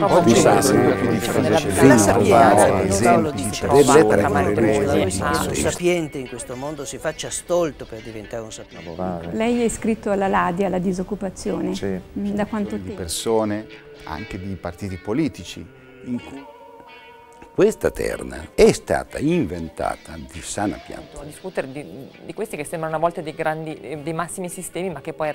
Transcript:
Oggi sa sempre più difficile. La sapienza, ad Paolo tre Un sapiente in questo mondo si faccia stolto per diventare un sapiente. Lei è iscritto alla LADI, alla disoccupazione. Sì. Mm, da quanto tempo? di persone, anche di partiti politici, in cui Questa terna è stata inventata di sana pianta. discutere di, di questi che sembrano a volte dei grandi, eh, dei massimi sistemi, ma che poi...